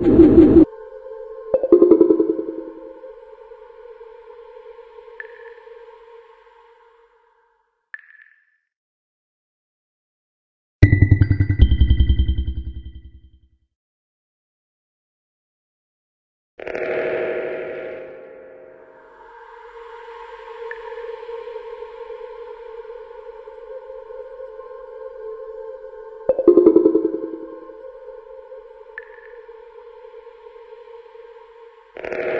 you you